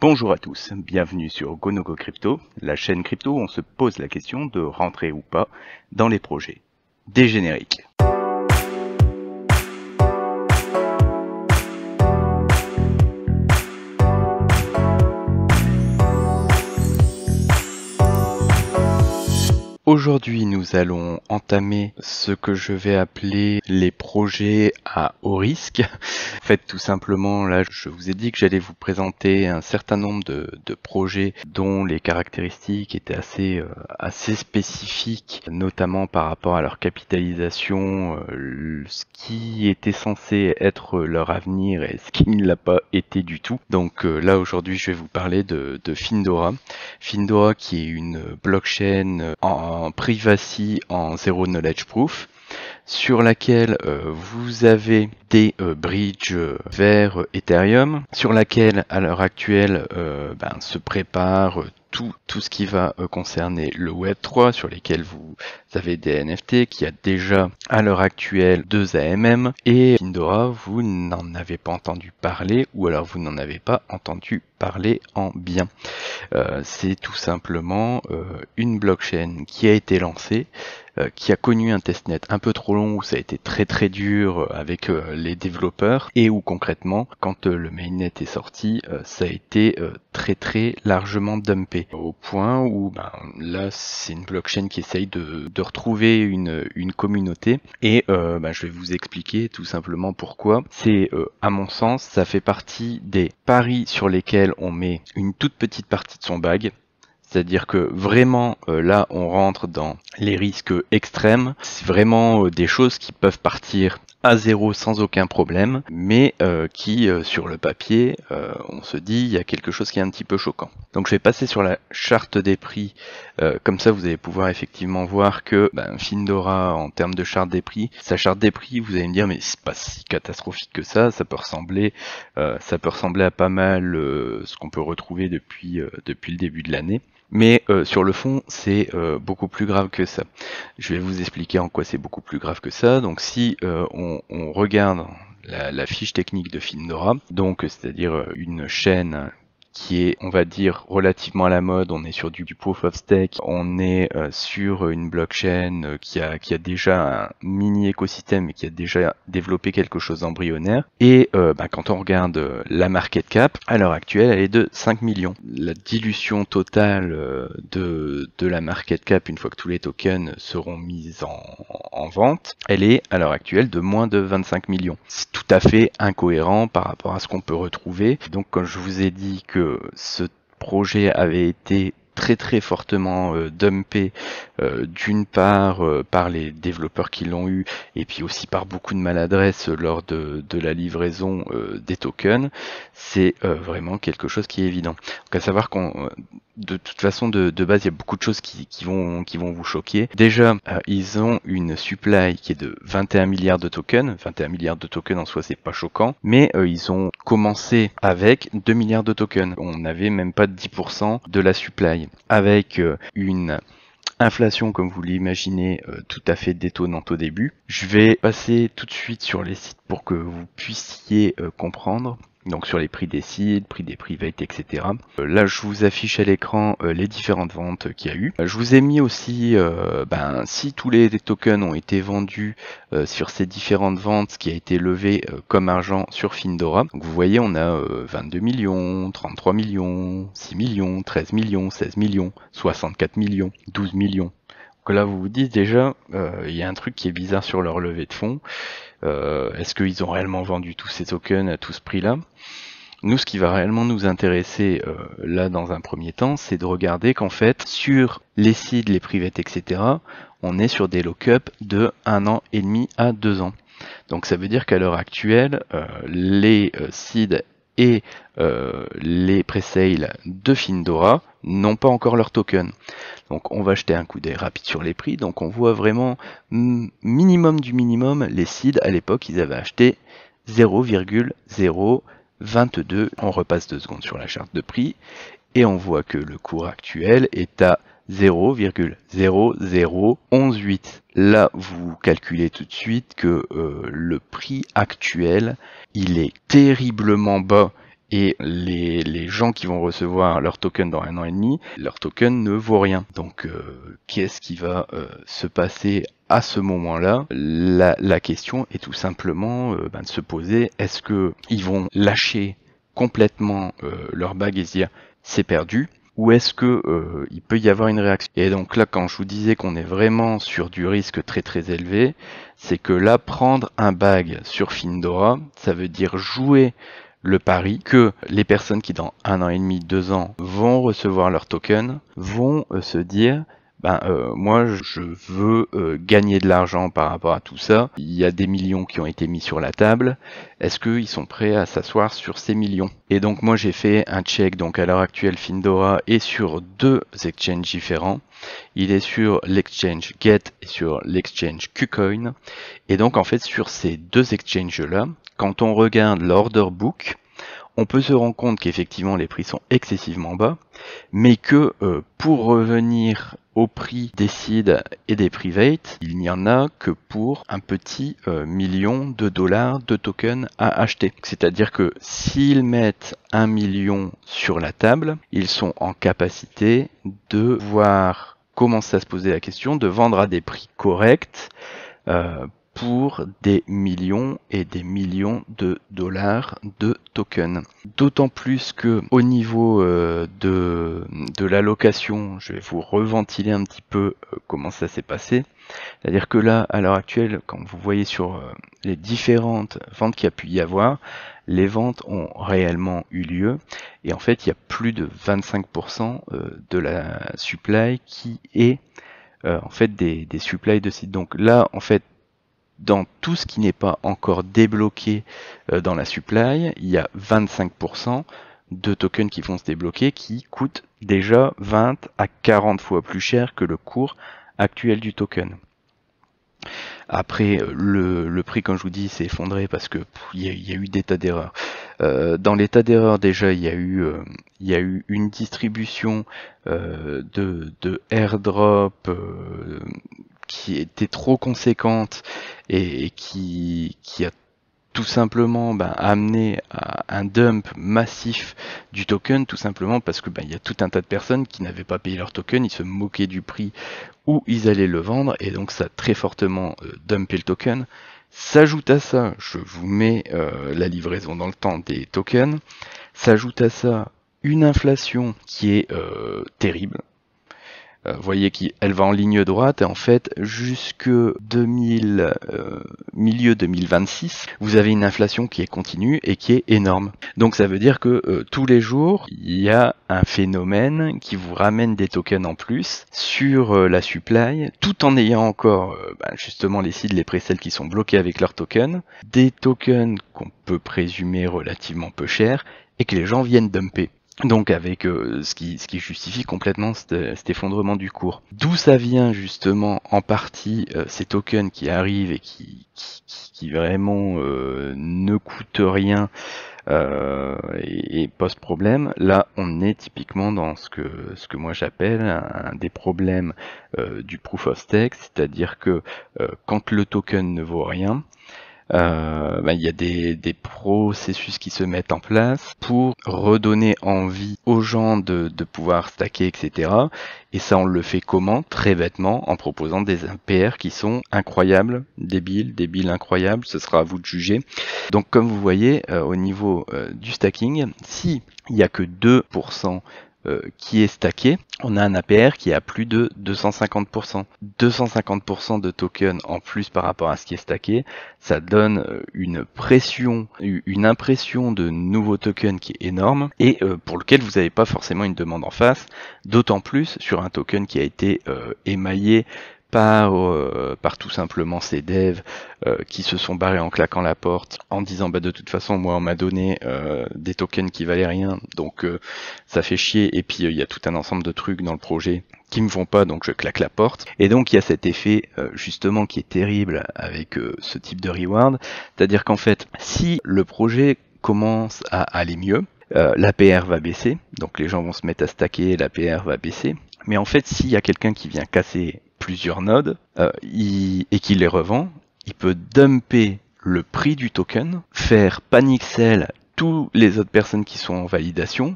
Bonjour à tous, bienvenue sur Gonogo Crypto, la chaîne crypto où on se pose la question de rentrer ou pas dans les projets. Des génériques. Aujourd'hui, nous allons entamer ce que je vais appeler les projets à haut risque. En fait, tout simplement, là, je vous ai dit que j'allais vous présenter un certain nombre de, projets dont les caractéristiques étaient assez, euh, assez spécifiques, notamment par rapport à leur capitalisation, euh, ce qui était censé être leur avenir et ce qui ne l'a pas été du tout. Donc euh, là, aujourd'hui, je vais vous parler de, de Findora. Findora qui est une blockchain en en privacy en zero knowledge proof sur laquelle euh, vous avez des euh, bridges vers Ethereum, sur laquelle à l'heure actuelle euh, ben, se prépare tout, tout ce qui va concerner le Web3, sur lesquels vous avez des NFT, qui a déjà à l'heure actuelle deux AMM, et Indora, vous n'en avez pas entendu parler, ou alors vous n'en avez pas entendu parler en bien. C'est tout simplement une blockchain qui a été lancée, euh, qui a connu un testnet un peu trop long où ça a été très très dur euh, avec euh, les développeurs et où concrètement quand le mainnet est sorti ça a été très très largement dumpé. Au point où ben, là c'est une blockchain qui essaye de, retrouver une, une communauté. Et ben, je vais vous expliquer tout simplement pourquoi. C'est à mon sens ça fait partie des paris sur lesquels on met une toute petite partie de son bag c'est-à-dire que vraiment euh, là on rentre dans les risques extrêmes. C'est vraiment euh, des choses qui peuvent partir à zéro sans aucun problème, mais euh, qui sur le papier on se dit il y a quelque chose qui est un petit peu choquant. Donc je vais passer sur la charte des prix, comme ça vous allez pouvoir effectivement voir que ben, Findora en termes de charte des prix, sa charte des prix vous allez me dire mais c'est pas si catastrophique que ça, ça peut ressembler, ça peut ressembler à pas mal ce qu'on peut retrouver depuis depuis le début de l'année. Mais euh, sur le fond, c'est euh, beaucoup plus grave que ça. Je vais vous expliquer en quoi c'est beaucoup plus grave que ça. Donc si euh, on, regarde la, la, fiche technique de Findora, donc c'est-à-dire une chaîne qui est, on va dire, relativement à la mode. On est sur du, proof of stake, on est euh, sur une blockchain euh, qui a qui a déjà un mini écosystème et qui a déjà développé quelque chose d'embryonnaire. Et euh, bah, quand on regarde la market cap, à l'heure actuelle, elle est de 5 millions. La dilution totale de de la market cap une fois que tous les tokens seront mis en, en vente, elle est à l'heure actuelle de moins de 25 millions. C'est tout à fait incohérent par rapport à ce qu'on peut retrouver. Donc quand je vous ai dit que ce projet avait été très très fortement euh, dumpé euh, d'une part euh, par les développeurs qui l'ont eu et puis aussi par beaucoup de maladresse lors de, la livraison des tokens, c'est vraiment quelque chose qui est évident. Donc à savoir qu'on de toute façon, de, base, il y a beaucoup de choses qui, vont, qui vont vous choquer. Déjà, ils ont une supply qui est de 21 milliards de tokens. 21 milliards de tokens en soi, c'est pas choquant. Mais ils ont commencé avec 2 milliards de tokens. On n'avait même pas 10% de la supply. Avec euh, une inflation, comme vous l'imaginez, tout à fait détonnante au début. Je vais passer tout de suite sur les sites pour que vous puissiez comprendre donc sur les prix des sites, prix des private, etc. Euh, là, je vous affiche à l'écran euh, les différentes ventes qu'il y a eu. Je vous ai mis aussi, euh, ben, si tous les tokens ont été vendus sur ces différentes ventes, ce qui a été levé comme argent sur Findora. Donc vous voyez, on a 22 millions, 33 millions, 6 millions, 13 millions, 16 millions, 64 millions, 12 millions. Donc là, vous vous dites déjà, il y a un truc qui est bizarre sur leur levée de fonds. Euh, est-ce qu'ils ont réellement vendu tous ces tokens à tout ce prix-là? Nous, ce qui va réellement nous intéresser euh, là dans un premier temps, c'est de regarder qu'en fait, sur les seeds, les privates, etc., on est sur des lock-up de un an et demi à deux ans. Donc ça veut dire qu'à l'heure actuelle, euh, les seeds et les pre-sales de Findora n'ont pas encore leur token. Donc on va jeter un coup d'œil rapide sur les prix. Donc on voit vraiment minimum du minimum, les seeds à l'époque ils avaient acheté 0,022. On repasse deux secondes sur la charte de prix et on voit que le cours actuel est à 0,00118. Là, vous calculez tout de suite que euh, le prix actuel, il est terriblement bas et les, les gens qui vont recevoir leur token dans un an et demi, leur token ne vaut rien. Donc euh, qu'est-ce qui va euh, se passer à ce moment-là? La, la, question est tout simplement euh, ben, de se poser est-ce que ils vont lâcher complètement leur bague et se dire c'est perdu? Ou est-ce que il peut y avoir une réaction? Et donc là, quand je vous disais qu'on est vraiment sur du risque très très élevé, c'est que là, prendre un bag sur Findora, ça veut dire jouer le pari que les personnes qui dans un an et demi, deux ans vont recevoir leur token vont euh, se dire ben euh, moi je veux euh, gagner de l'argent par rapport à tout ça. Il y a des millions qui ont été mis sur la table. Est-ce qu'ils sont prêts à s'asseoir sur ces millions? Et donc moi j'ai fait un check donc à l'heure actuelle Findora est sur deux exchanges différents. Il est sur l'exchange Get et sur l'exchange KuCoin. Et donc en fait sur ces deux exchanges là, quand on regarde l'order book, on peut se rendre compte qu'effectivement les prix sont excessivement bas, mais que euh, pour revenir prix des seeds et des private, il n'y en a que pour un petit euh, million de dollars de tokens à acheter. C'est-à-dire que s'ils mettent un million sur la table, ils sont en capacité de voir commencer à se poser la question de vendre à des prix corrects euh, pour des millions et des millions de dollars de tokens. D'autant plus que au niveau euh, de, de l'allocation, je vais vous reventiler un petit peu euh, comment ça s'est passé. C'est-à-dire que là, à l'heure actuelle, quand vous voyez sur euh, les différentes ventes qu'il y a pu y avoir, les ventes ont réellement eu lieu. Et en fait, il y a plus de 25% de la supply qui est en fait des, des supplies de sites. Donc là, en fait, dans tout ce qui n'est pas encore débloqué euh, dans la supply, il y a 25% de tokens qui vont se débloquer qui coûtent déjà 20 à 40 fois plus cher que le cours actuel du token. Après, euh, le, prix, comme je vous dis, s'est effondré parce que il y, a eu des tas d'erreurs. Euh, dans l'état d'erreur, déjà, il y a eu, il y a eu une distribution de, de airdrop qui était trop conséquente et, qui, a tout simplement ben, amené à un dump massif du token, tout simplement parce que ben, y a tout un tas de personnes qui n'avaient pas payé leur token, ils se moquaient du prix où ils allaient le vendre, et donc ça a très fortement euh, dumpé le token. S'ajoute à ça, je vous mets euh, la livraison dans le temps des tokens, s'ajoute à ça une inflation qui est euh, terrible, vous voyez qu'elle va en ligne droite et en fait jusque 2000 euh, milieu 2026 vous avez une inflation qui est continue et qui est énorme. Donc ça veut dire que euh, tous les jours il y a un phénomène qui vous ramène des tokens en plus sur la supply tout en ayant encore ben, justement les sites les précelles qui sont bloqués avec leurs tokens des tokens qu'on peut présumer relativement peu chers et que les gens viennent dumper donc avec euh, ce, qui, ce qui justifie complètement cet, effondrement du cours. D'où ça vient justement en partie euh, ces tokens qui arrivent et qui, qui, vraiment euh, ne coûtent rien et, et posent problème. Là on est typiquement dans ce que, ce que moi j'appelle un, des problèmes du proof of stake, c'est-à-dire que quand le token ne vaut rien, euh, bah, il y a des, des, processus qui se mettent en place pour redonner envie aux gens de, de, pouvoir stacker, etc. Et ça, on le fait comment? Très bêtement, en proposant des APR qui sont incroyables, débiles, débiles, incroyables. Ce sera à vous de juger. Donc, comme vous voyez, euh, au niveau euh, du stacking, si il n'y a que 2% euh, qui est stacké, on a un APR qui est à plus de 250%. 250% de tokens en plus par rapport à ce qui est stacké, ça donne euh, une pression, une impression de nouveaux tokens qui est énorme et euh, pour lequel vous n'avez pas forcément une demande en face, d'autant plus sur un token qui a été émaillé par, euh, par tout simplement ces devs euh, qui se sont barrés en claquant la porte en disant bah de toute façon moi on m'a donné euh, des tokens qui valaient rien. Donc ça fait chier. Et puis il y a tout un ensemble de trucs dans le projet qui me vont pas. Donc je claque la porte. Et donc il y a cet effet justement qui est terrible avec ce type de reward. C'est à dire qu'en fait si le projet commence à aller mieux l'APR va baisser. Donc les gens vont se mettre à stacker l'APR va baisser. Mais en fait s'il y a quelqu'un qui vient casser plusieurs nodes euh, et qu'il les revend, il peut dumper le prix du token, faire panic sell tous les autres personnes qui sont en validation,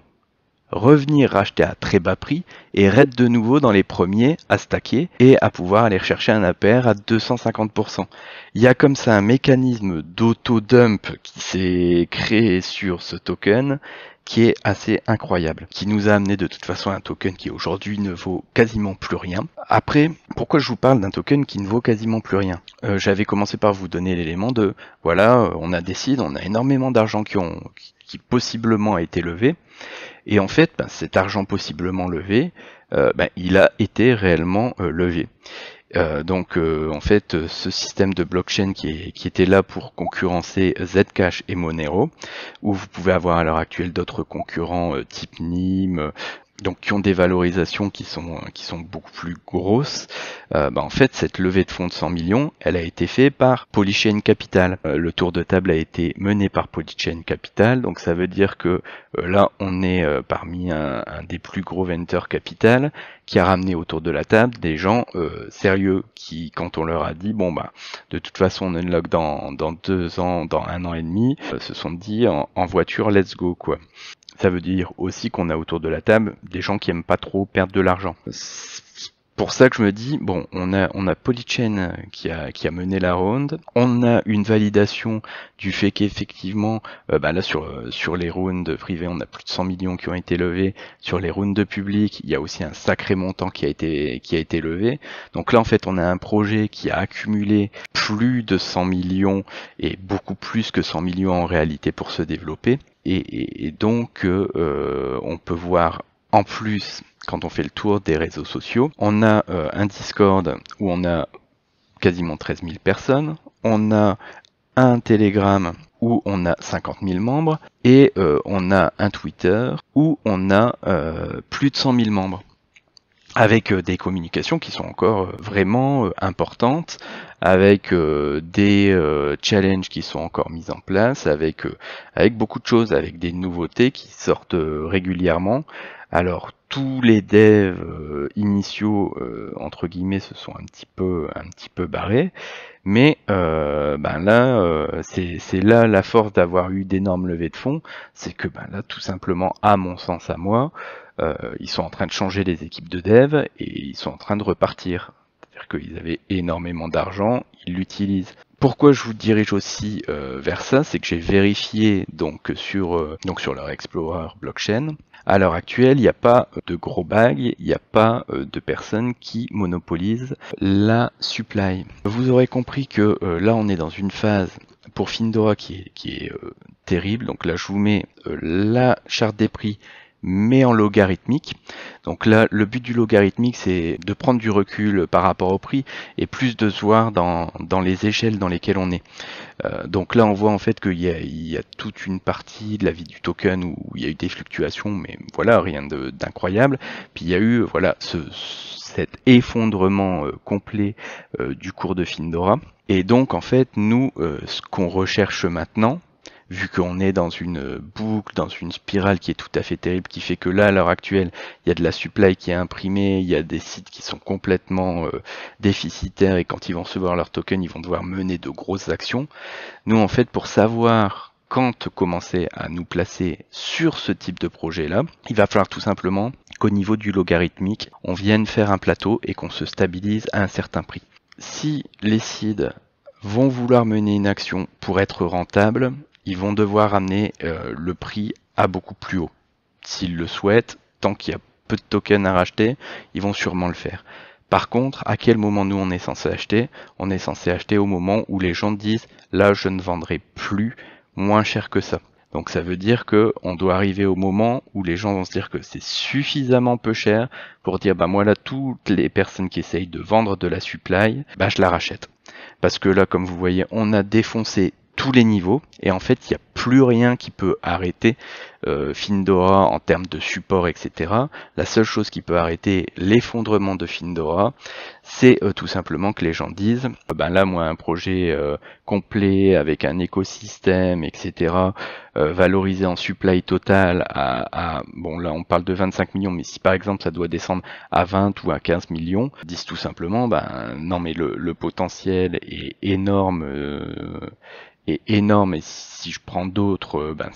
revenir racheter à très bas prix et être de nouveau dans les premiers à stacker et à pouvoir aller chercher un APR à 250%. Il y a comme ça un mécanisme d'auto-dump qui s'est créé sur ce token qui est assez incroyable, qui nous a amené de toute façon un token qui aujourd'hui ne vaut quasiment plus rien. Après, pourquoi je vous parle d'un token qui ne vaut quasiment plus rien? Euh, J'avais commencé par vous donner l'élément de, voilà, euh, on a décidé, on a énormément d'argent qui ont qui possiblement a été levé, et en fait, ben, cet argent possiblement levé, euh, ben, il a été réellement levé. Euh, donc euh, en fait ce système de blockchain qui, qui, était là pour concurrencer Zcash et Monero, où vous pouvez avoir à l'heure actuelle d'autres concurrents euh, type NIM, donc qui ont des valorisations qui sont qui sont beaucoup plus grosses. Euh, bah, en fait, cette levée de fonds de 100 millions, elle a été faite par Polychain Capital. Euh, le tour de table a été mené par Polychain Capital, donc ça veut dire que euh, là, on est parmi un, des plus gros ventures capital qui a ramené autour de la table des gens sérieux qui, quand on leur a dit bon bah de toute façon on unlock dans dans deux ans, dans un an et demi, se sont dit en voiture let's go quoi. Ça veut dire aussi qu'on a autour de la table des gens qui aiment pas trop perdre de l'argent pour ça que je me dis, bon, on a, on a Polychain qui a, qui a mené la ronde, on a une validation du fait qu'effectivement, euh, bah là sur, sur les rounds privés, on a plus de 100 millions qui ont été levés, sur les rounds publics, il y a aussi un sacré montant qui a été, qui a été levé. Donc là, en fait, on a un projet qui a accumulé plus de 100 millions et beaucoup plus que 100 millions en réalité pour se développer. Et, et, donc, euh, on peut voir en plus quand on fait le tour des réseaux sociaux. On a euh, un Discord où on a quasiment 13 000 personnes. On a un Telegram où on a 50 000 membres. Et euh, on a un Twitter où on a euh, plus de 100 000 membres avec des communications qui sont encore vraiment importantes, avec des challenges qui sont encore mis en place, avec, avec beaucoup de choses, avec des nouveautés qui sortent régulièrement. Alors tous les devs euh, initiaux euh, entre guillemets se sont un petit peu un petit peu barrés. Mais euh, ben là c'est là la force d'avoir eu d'énormes levées de fonds. C'est que ben là tout simplement à mon sens à moi ils sont en train de changer les équipes de dev et ils sont en train de repartir. C'est-à-dire qu'ils avaient énormément d'argent ils l'utilisent. Pourquoi je vous dirige aussi vers ça, c'est que j'ai vérifié donc sur donc sur leur Explorer blockchain à l'heure actuelle, il n'y a pas de gros bags, il n'y a pas euh, de personnes qui monopolisent la supply. Vous aurez compris que euh, là, on est dans une phase pour Findora qui est, euh, terrible. Donc là, je vous mets la charte des prix mais en logarithmique. Donc là, le but du logarithmique, c'est de prendre du recul par rapport au prix et plus de se voir dans, dans les échelles dans lesquelles on est. Euh, donc là, on voit en fait qu'il y, y, a toute une partie de la vie du token où il y a eu des fluctuations, mais voilà, rien d'incroyable. Puis il y a eu voilà ce, cet effondrement euh, complet euh, du cours de Findora. Et donc en fait, nous, ce qu'on recherche maintenant, vu qu'on est dans une boucle, dans une spirale qui est tout à fait terrible, qui fait que là, à l'heure actuelle, il y a de la supply qui est imprimée, il y a des sites qui sont complètement euh, déficitaires et quand ils vont recevoir leur token, ils vont devoir mener de grosses actions. Nous, en fait, pour savoir quand commencer à nous placer sur ce type de projet-là, il va falloir tout simplement qu'au niveau du logarithmique, on vienne faire un plateau et qu'on se stabilise à un certain prix. Si les seeds vont vouloir mener une action pour être rentable, ils vont devoir amener euh, le prix à beaucoup plus haut. S'ils le souhaitent, tant qu'il y a peu de tokens à racheter, ils vont sûrement le faire. Par contre, à quel moment nous on est censé acheter? On est censé acheter au moment où les gens disent là je ne vendrai plus moins cher que ça. Donc ça veut dire que on doit arriver au moment où les gens vont se dire que c'est suffisamment peu cher pour dire bah moi là toutes les personnes qui essayent de vendre de la supply, bah je la rachète. Parce que là comme vous voyez on a défoncé tous les niveaux et en fait il n'y a plus rien qui peut arrêter euh, Findora en termes de support etc. La seule chose qui peut arrêter l'effondrement de Findora c'est euh, tout simplement que les gens disent euh, ben là moi un projet euh, complet avec un écosystème etc valorisé en supply total à, bon là on parle de 25 millions mais si par exemple ça doit descendre à 20 ou à 15 millions disent tout simplement ben non mais le potentiel est énorme est énorme et si je prends d'autres, euh, ben,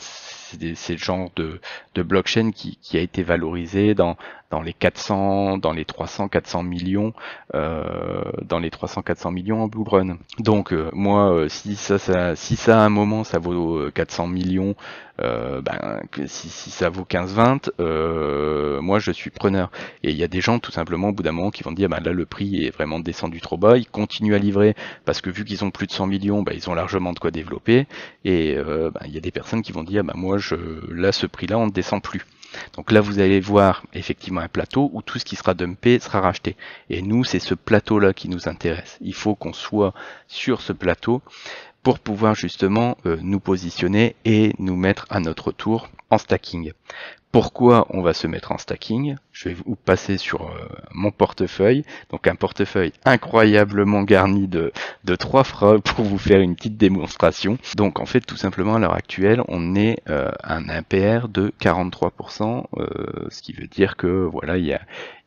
c'est le genre de, de blockchain qui, a été valorisé dans, dans les 400, dans les 300, 400 millions, euh, dans les 300, 400 millions en Blue Run. Donc euh, moi, euh, si ça, si ça à un moment ça vaut 400 millions, ben, si, ça vaut 15-20, moi je suis preneur. Et il y a des gens tout simplement au bout d'un moment qui vont dire, bah là le prix est vraiment descendu trop bas, ils continuent à livrer parce que vu qu'ils ont plus de 100 millions, bah, ils ont largement de quoi développer. Et bah, il y a des personnes qui vont dire, bah moi là ce prix-là on ne descend plus. Donc là, vous allez voir effectivement un plateau où tout ce qui sera dumpé sera racheté. Et nous, c'est ce plateau-là qui nous intéresse. Il faut qu'on soit sur ce plateau pour pouvoir justement euh, nous positionner et nous mettre à notre tour en stacking. Pourquoi on va se mettre en stacking? Je vais vous passer sur euh, mon portefeuille. Donc un portefeuille incroyablement garni de, de trois phrases pour vous faire une petite démonstration. Donc en fait tout simplement à l'heure actuelle on est euh, un impair de 43%, euh, ce qui veut dire que voilà il y a,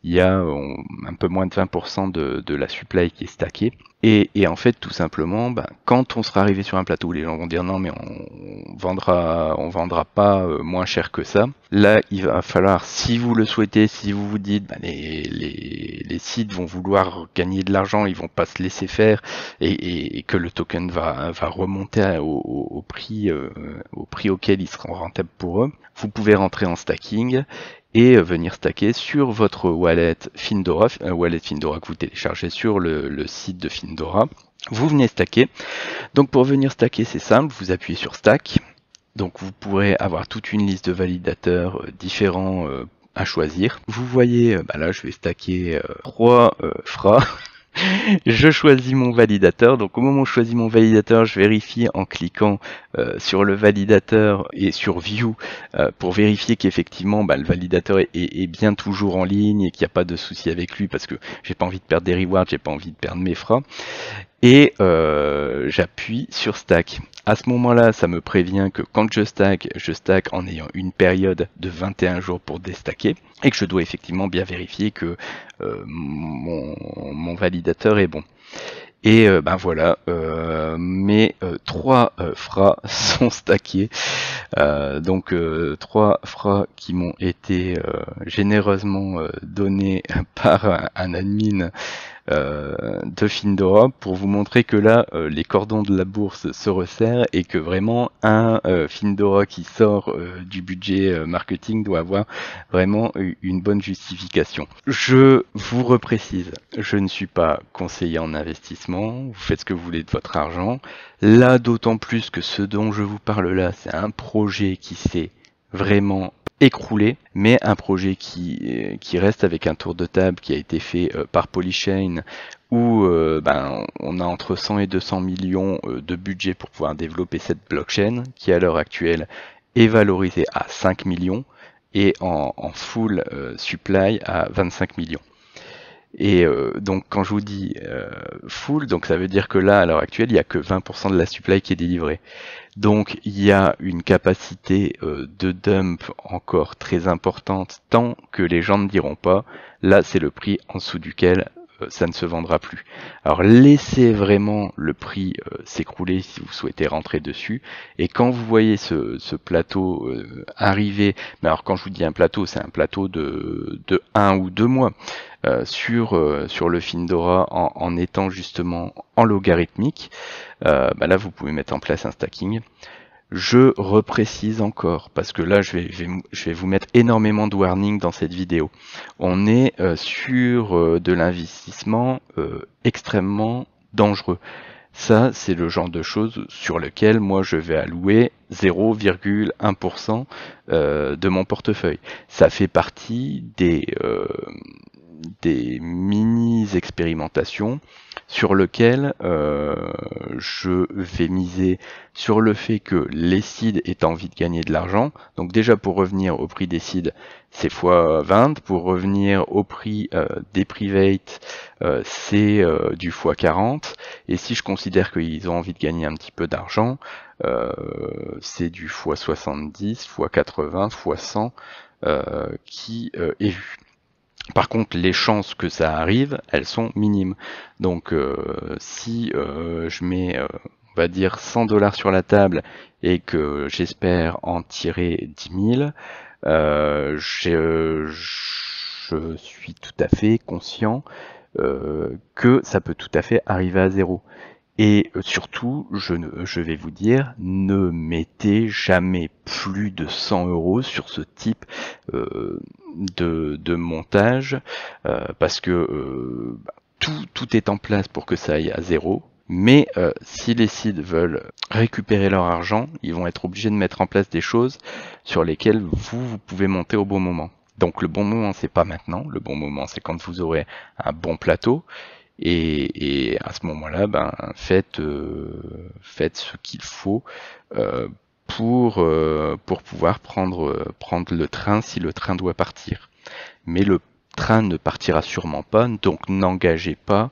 y a un peu moins de 20% de, la supply qui est stackée. Et, et en fait, tout simplement, ben, quand on sera arrivé sur un plateau où les gens vont dire non, mais on vendra, on vendra pas euh, moins cher que ça. Là, il va falloir, si vous le souhaitez, si vous vous dites, ben, les, les, les, sites vont vouloir gagner de l'argent, ils vont pas se laisser faire, et, que le token va, remonter au, prix, euh, au prix auquel il sera rentable pour eux, vous pouvez rentrer en stacking et venir stacker sur votre wallet Findora, un wallet Findora que vous téléchargez sur le, site de Findora. Vous venez stacker. Donc pour venir stacker, c'est simple, vous appuyez sur Stack. Donc vous pourrez avoir toute une liste de validateurs euh, différents euh, à choisir. Vous voyez, euh, bah là je vais stacker 3 FRA. je choisis mon validateur. Donc au moment où je choisis mon validateur, je vérifie en cliquant sur le validateur et sur View pour vérifier qu'effectivement bah, le validateur est, bien toujours en ligne et qu'il n'y a pas de souci avec lui parce que j'ai pas envie de perdre des rewards, j'ai pas envie de perdre mes frais et euh, j'appuie sur stack. À ce moment-là, ça me prévient que quand je stack, je stack en ayant une période de 21 jours pour déstacker et que je dois effectivement bien vérifier que euh, mon, mon, validateur est bon. Et euh, ben voilà, euh, mes trois fras sont stackés. donc trois fras qui m'ont été généreusement donnés par un admin euh, de Findora pour vous montrer que là, euh, les cordons de la bourse se resserrent et que vraiment un euh, Findora qui sort du budget marketing doit avoir vraiment une bonne justification. Je vous reprécise, je ne suis pas conseiller en investissement, vous faites ce que vous voulez de votre argent. Là, d'autant plus que ce dont je vous parle là, c'est un projet qui s'est vraiment écroulé, mais un projet qui, euh, qui reste avec un tour de table qui a été fait euh, par Polychain où euh, ben, on a entre 100 et 200 millions de budget pour pouvoir développer cette blockchain qui à l'heure actuelle est valorisée à 5 millions et en, en full supply à 25 millions. Et donc quand je vous dis full, donc ça veut dire que là à l'heure actuelle il n'y a que 20% de la supply qui est délivrée. Donc il y a une capacité euh, de dump encore très importante tant que les gens ne diront pas là c'est le prix en dessous duquel euh, ça ne se vendra plus. Alors laissez vraiment le prix euh, s'écrouler si vous souhaitez rentrer dessus. Et quand vous voyez ce, plateau arriver, mais alors quand je vous dis un plateau, c'est un plateau de, de un ou deux mois. sur, sur le Findora en, en étant justement en logarithmique. Euh, bah là vous pouvez mettre en place un stacking. Je reprécise encore, parce que là je vais, je vais, vous mettre énormément de warning dans cette vidéo. On est euh, sur euh, de l'investissement extrêmement dangereux. Ça, c'est le genre de choses sur lequel moi je vais allouer 0,1% de mon portefeuille. Ça fait partie des, des mini-expérimentations sur lequel euh, je vais miser sur le fait que les seeds aient envie de gagner de l'argent. Donc déjà pour revenir au prix des seeds, c'est x20. Pour revenir au prix euh, des privates, euh, c'est du x40. Et si je considère qu'ils ont envie de gagner un petit peu d'argent, c'est du x70, x80, x100 qui est vu. Par contre, les chances que ça arrive, elles sont minimes. Donc, euh, si euh, je mets, euh, on va dire 100 dollars sur la table et que j'espère en tirer 10 000, euh, je, je, suis tout à fait conscient que ça peut tout à fait arriver à zéro. Et surtout, je, je vais vous dire, ne mettez jamais plus de 100 euros sur ce type euh, de, de, montage, euh, parce que euh, bah, tout, tout est en place pour que ça aille à zéro. Mais euh, si les sites veulent récupérer leur argent, ils vont être obligés de mettre en place des choses sur lesquelles vous, vous pouvez monter au bon moment. Donc le bon moment, c'est pas maintenant. Le bon moment, c'est quand vous aurez un bon plateau. Et, et à ce moment-là, ben, faites, euh, faites ce qu'il faut euh, pour, euh, pour pouvoir prendre, prendre le train si le train doit partir. Mais le train ne partira sûrement pas, donc n'engagez pas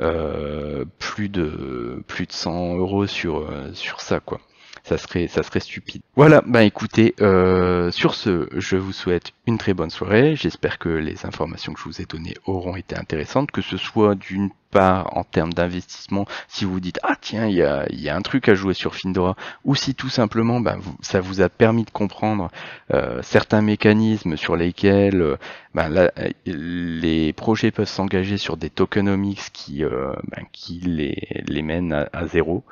euh, plus de plus de 100 euros sur sur ça quoi ça serait ça serait stupide. Voilà, bah écoutez, euh, sur ce, je vous souhaite une très bonne soirée. J'espère que les informations que je vous ai données auront été intéressantes, que ce soit d'une part en termes d'investissement, si vous dites ah tiens il y a, y a, un truc à jouer sur Findora, ou si tout simplement bah, ça vous a permis de comprendre euh, certains mécanismes sur lesquels euh, bah, les projets peuvent s'engager sur des tokenomics qui, euh, bah, qui les, les mènent à zéro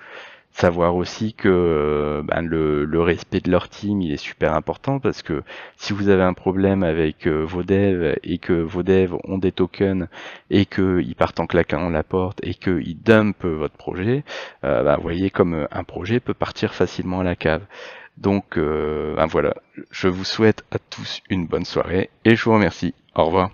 savoir aussi que euh, ben, le, respect de leur team il est super important parce que si vous avez un problème avec euh, vos devs et que vos devs ont des tokens et qu'ils partent en claquant la porte et qu'ils dumpent votre projet, euh, ben, vous voyez comme un projet peut partir facilement à la cave. Donc ben, voilà, je vous souhaite à tous une bonne soirée et je vous remercie. Au revoir.